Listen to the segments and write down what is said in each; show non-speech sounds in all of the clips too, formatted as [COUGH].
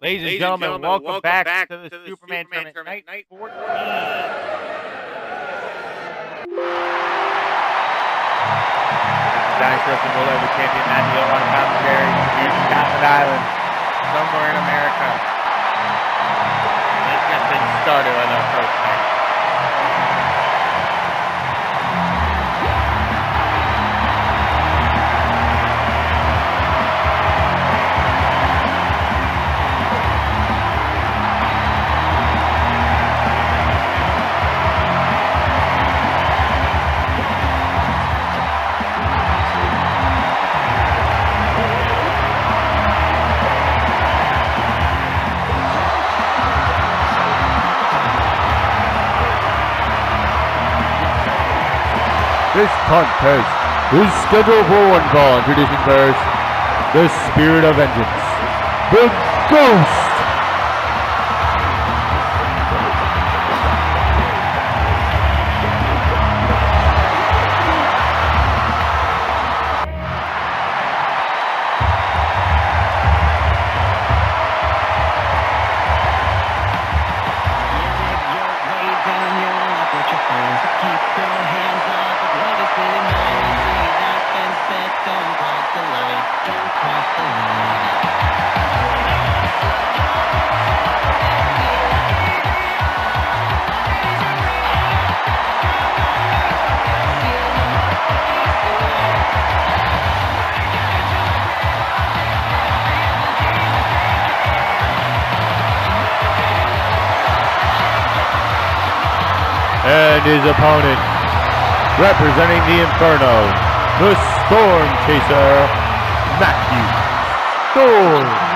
Ladies, and gentlemen, welcome, back, to the, Superman, Tournament, night, night 14. Johnny Christian World Heavyweight Champion Matt Neal on commentary from Scotland Island, somewhere in America. Let's get things started on our first match. This contest is scheduled for one fall. Introducing first, the Spirit of Vengeance, the Ghost. And his opponent, representing the Inferno, the Storm Chaser, Matthew Storm.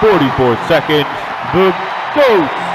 44 seconds, the Ghost.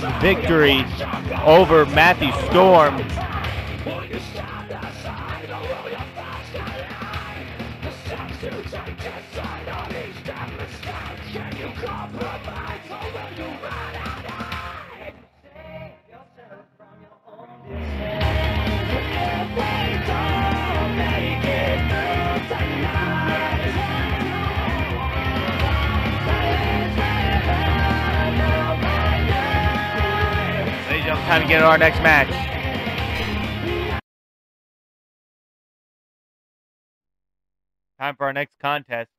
Big victory over Matthew Storm. Time to get to our next match. Time for our next contest.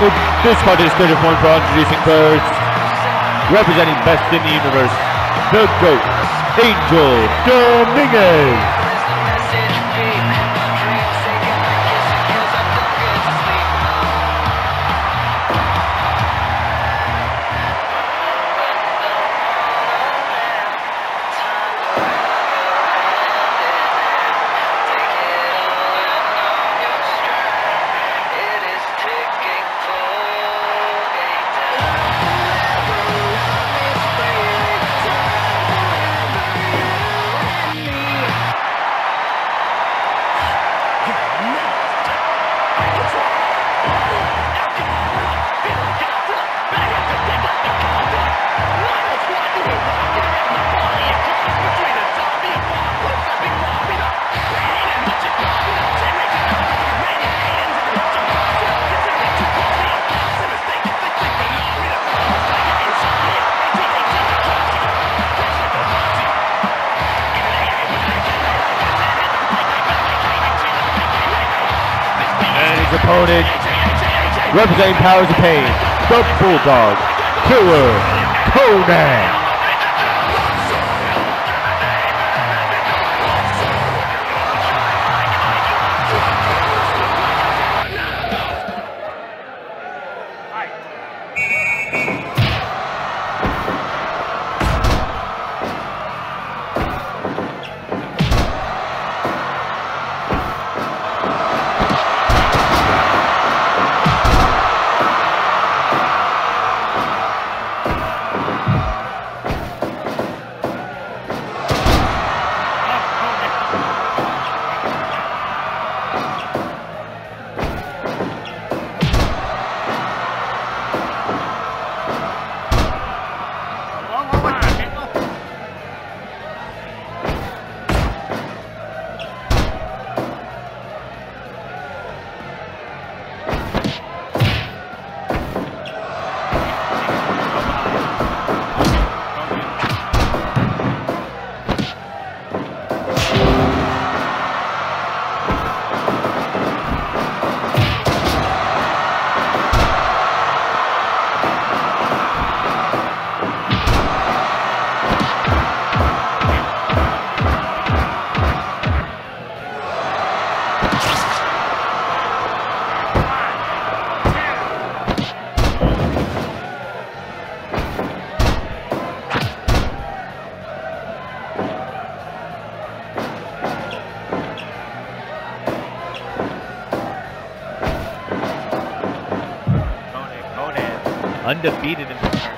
This card is scheduled for for introducing first, representing Best in the Universe, the GOAT, Angel Dominguez. Representing Powers of Pain, the Bulldog, Killer Conan. Conan, undefeated in the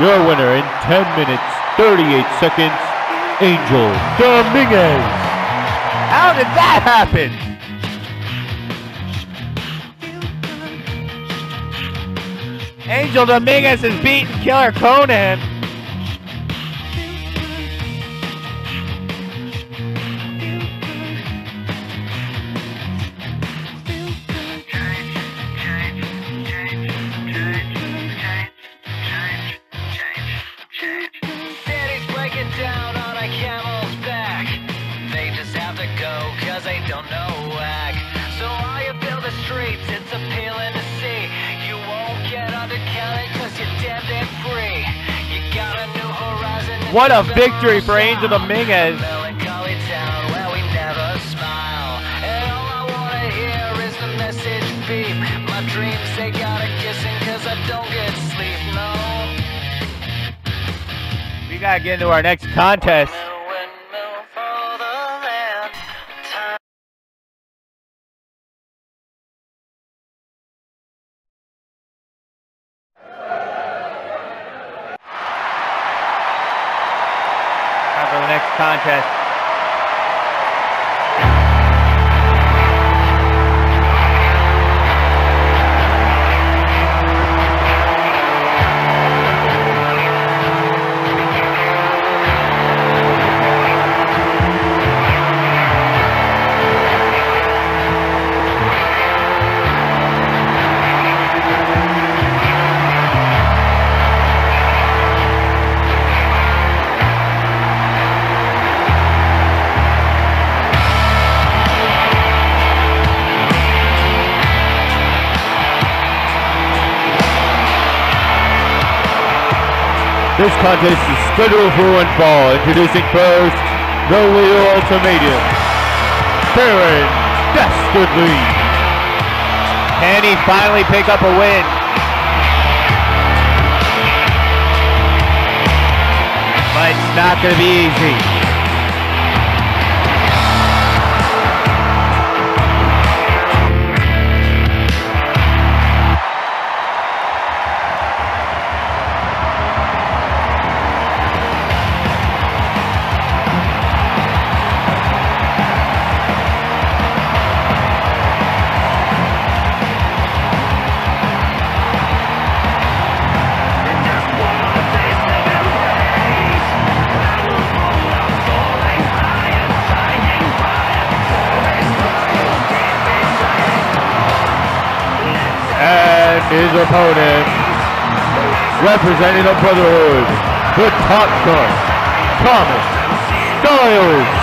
Your winner in 10 minutes, 38 seconds, Angel Dominguez. How did that happen? Angel Dominguez has beaten Killer Conan. What a victory for Angel Dominguez. We gotta get into our wanna for contest. Is scheduled for one fall. Introducing first, the Wheel Ultimatum. Baron Dastardly. Can he finally pick up a win? But it's not gonna be easy. Representing the Brotherhood, the Top Gun, Thomas Styles.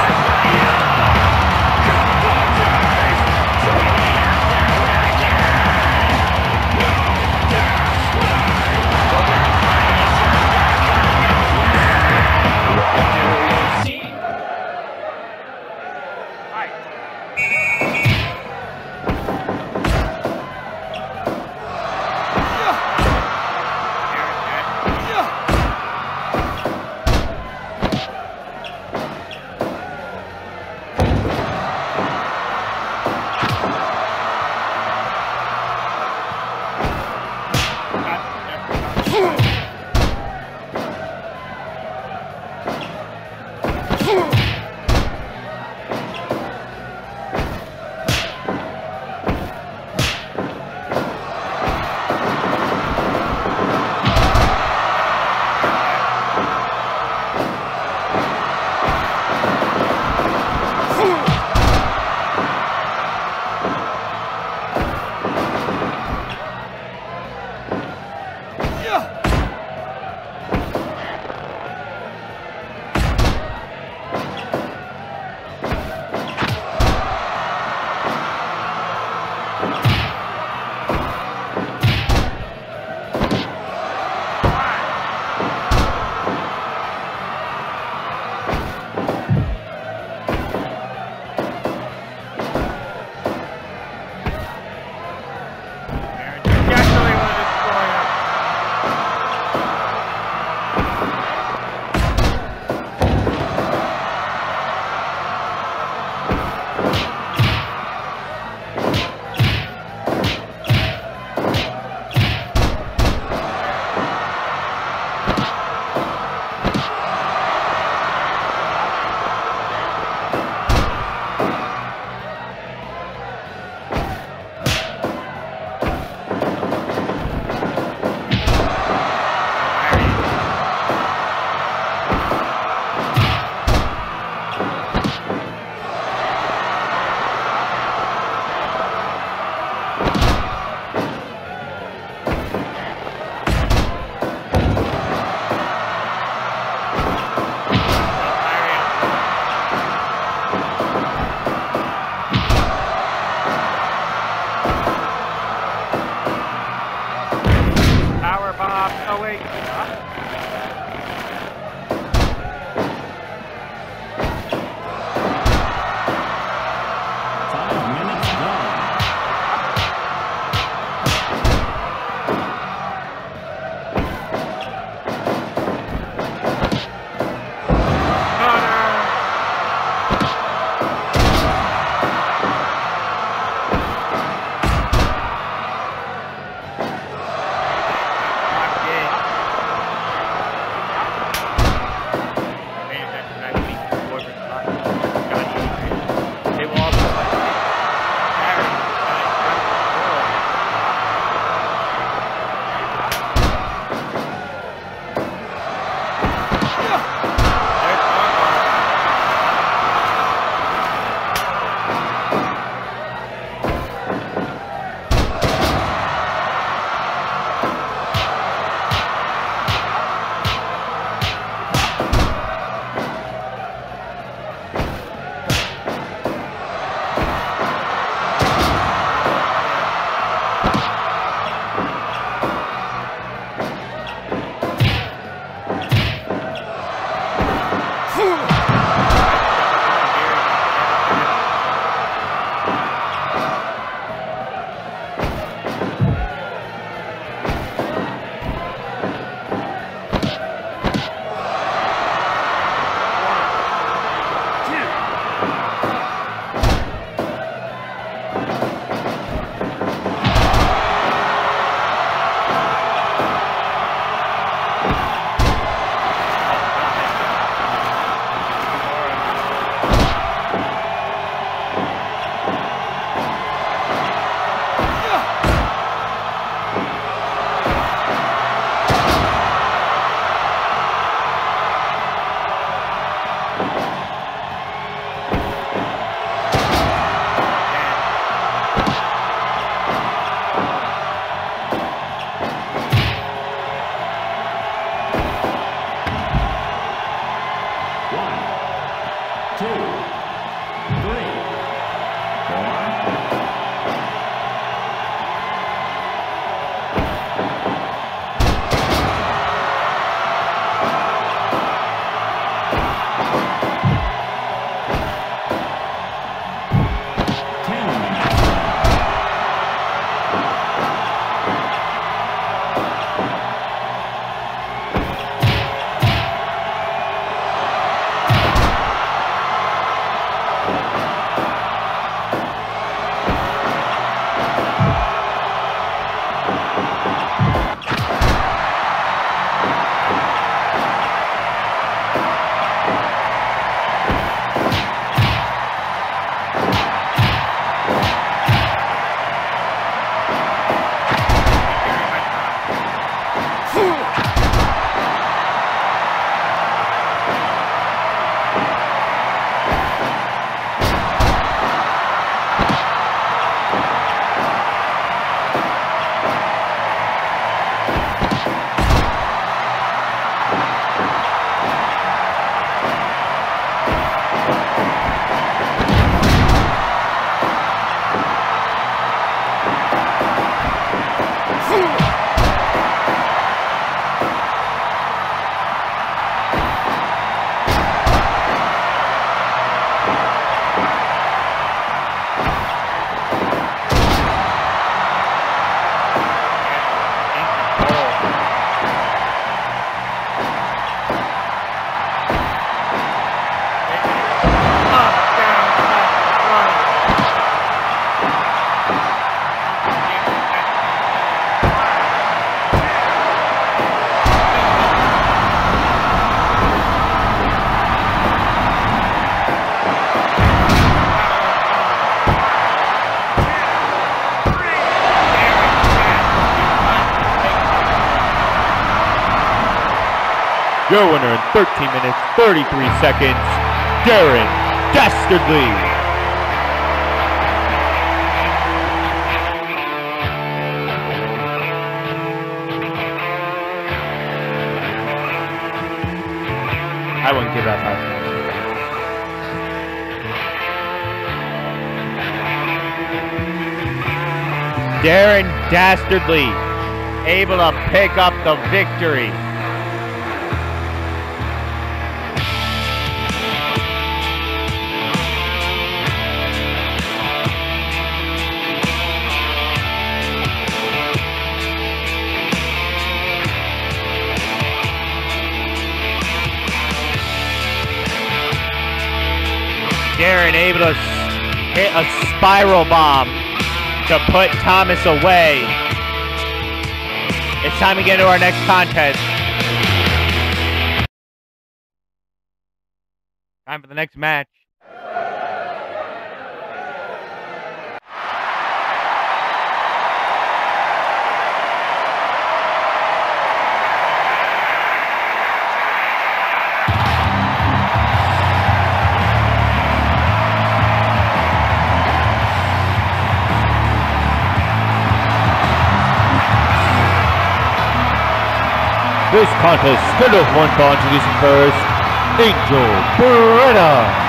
Your winner in 13 minutes, 33 seconds, Darren Dastardly. I wouldn't give that five. Darren Dastardly able to pick up the victory. Able to hit a spiral bomb to put Thomas away. It's time to get into our next contest. Time for the next match. This contest scheduled one fall introducing first, Angel Beretta.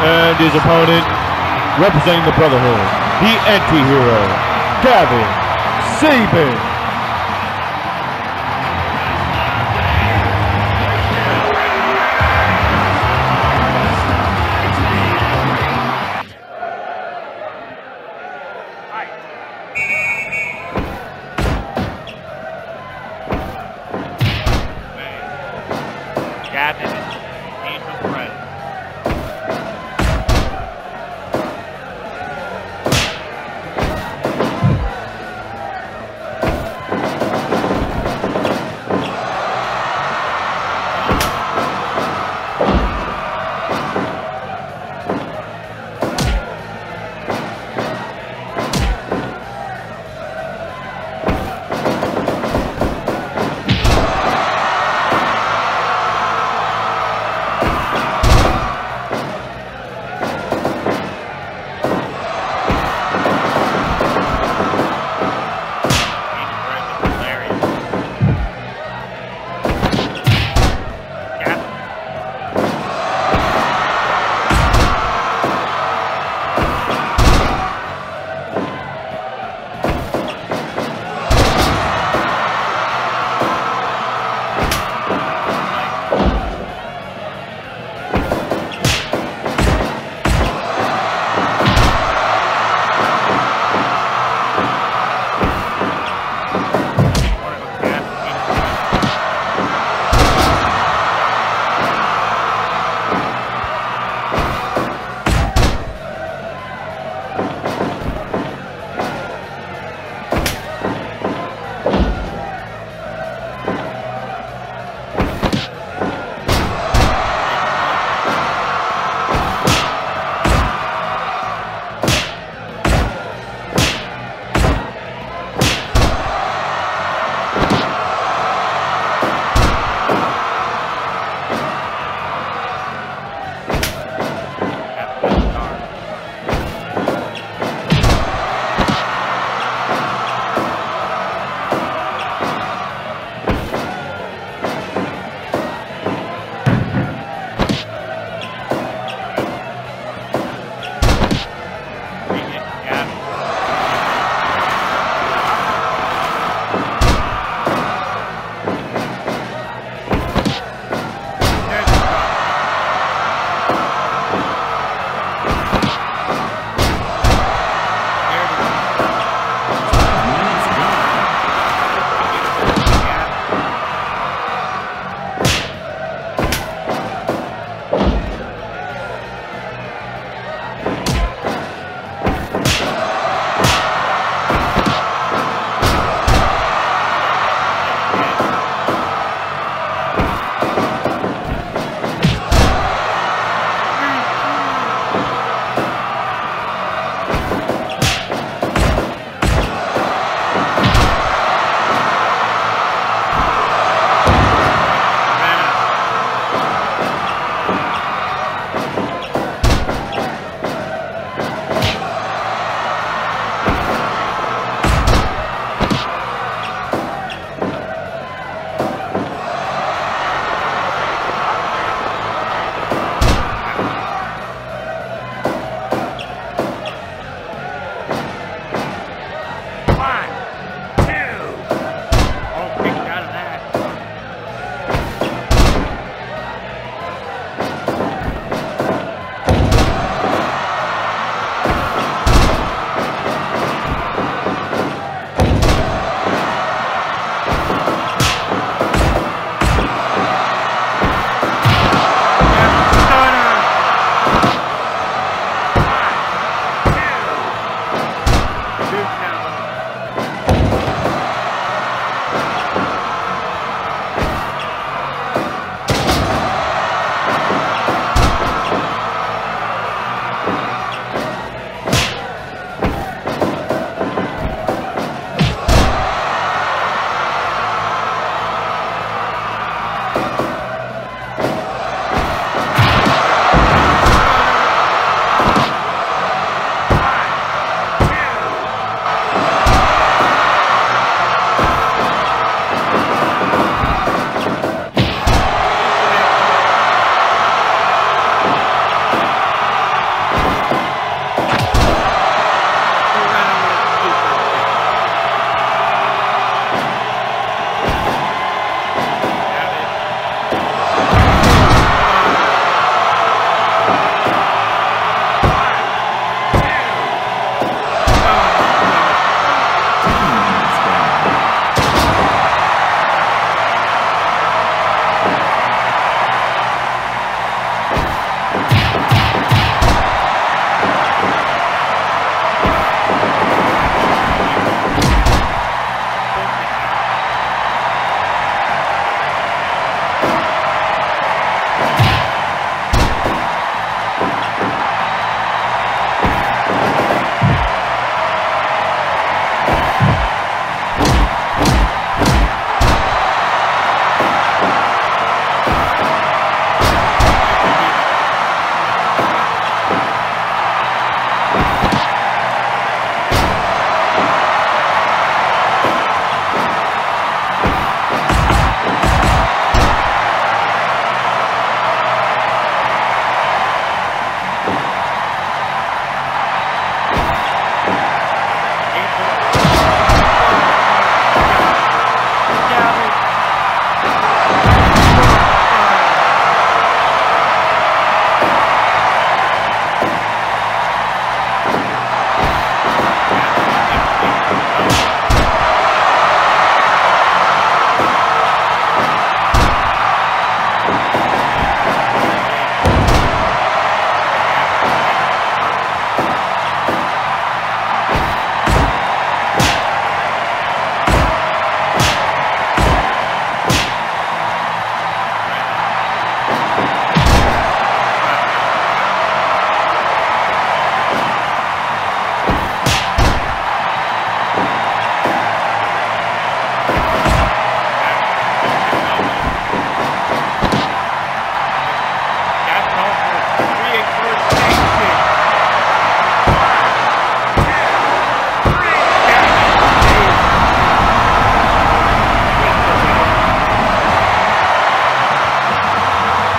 And his opponent, representing the Brotherhood, the anti-hero, Gavin Saban.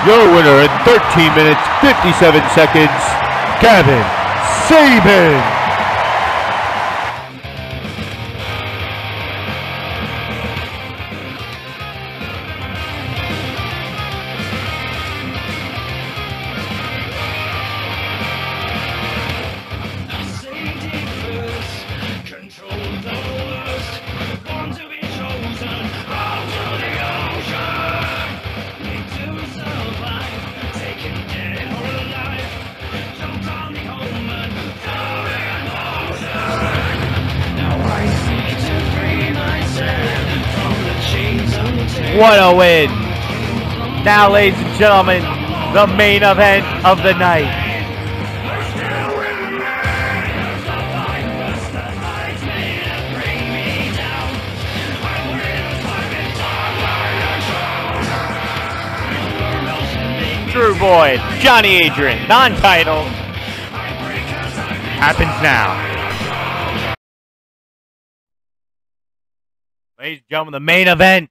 Your winner in 13 minutes 57 seconds, Kevin Saban. Ladies and gentlemen, the main event of the night. Drew Boyd, Johnny Adrian, non-title, happens now. Ladies and gentlemen, the main event.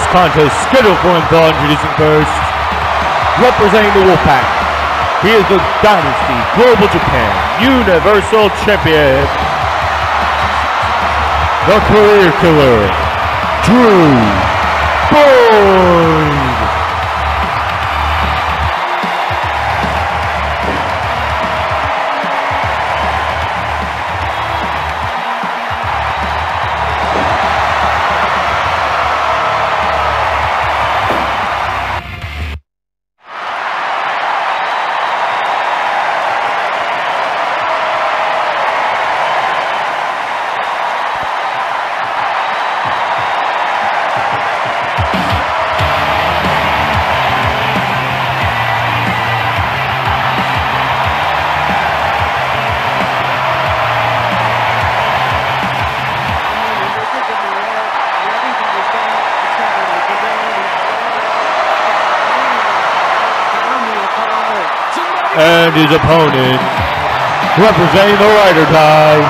This contest scheduled for one introducing first. Representing the Wolfpack, he is the Dynasty Global Japan Universal Champion. The Career Killer, Drew Boyd. And his opponent, representing the Rider tie,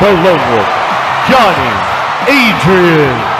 the Lone Wolf, Johnny Adrian.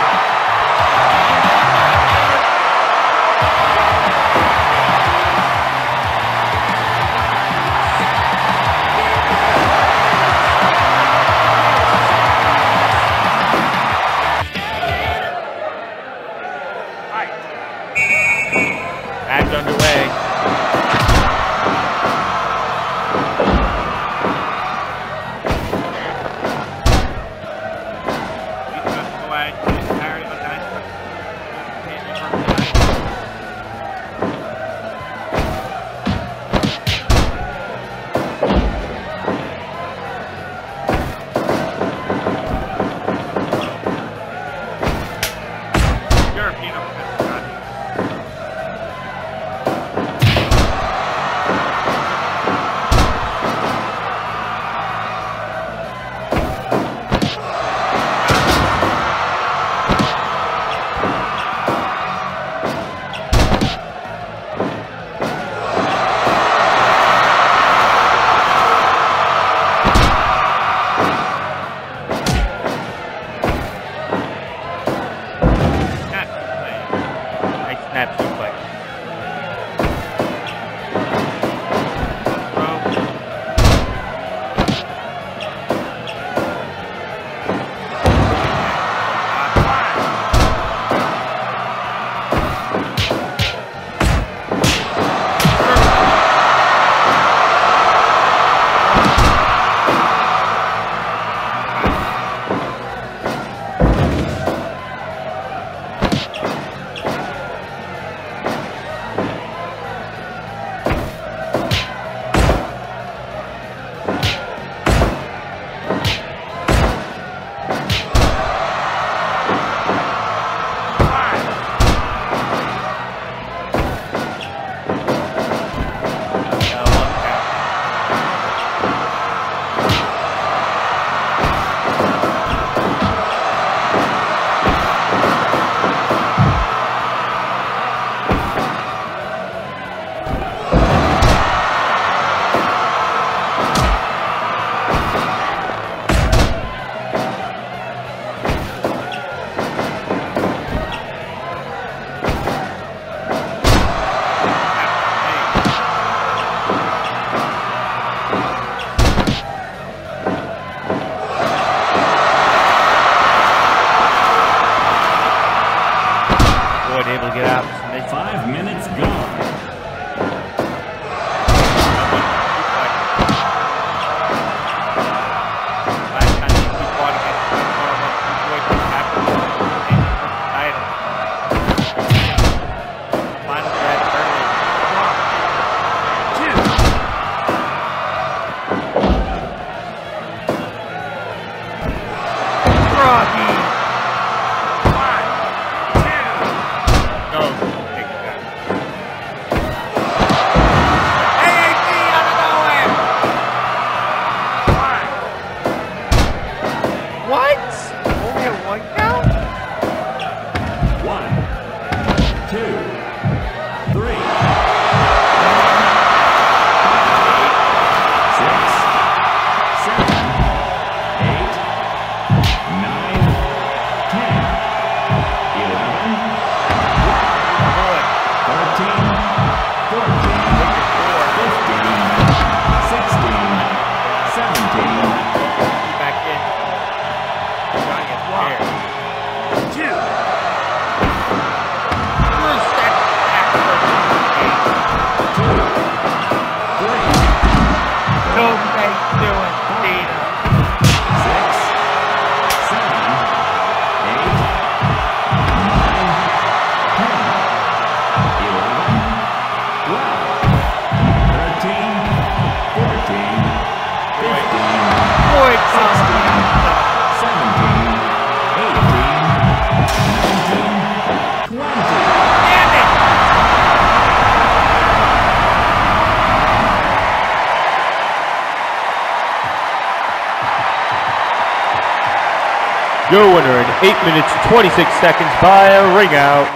8 minutes 26 seconds by a ring out,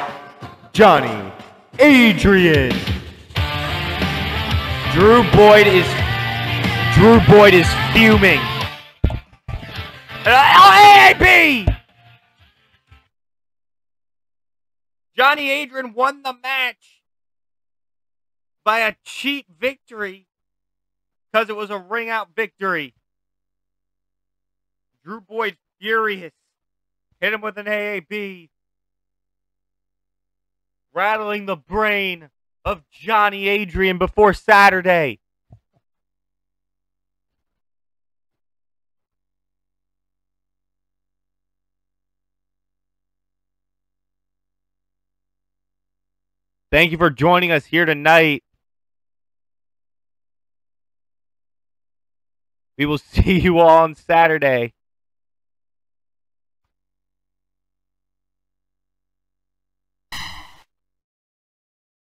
Johnny Adrian. Drew Boyd is Drew Boyd is fuming. LAAB! Oh, Johnny Adrian won the match by a cheap victory because it was a ring out victory. Drew Boyd furious. Hit him with an AAB. Rattling the brain of Johnny Adrian before Saturday. Thank you for joining us here tonight. We will [LAUGHS] see you all on Saturday.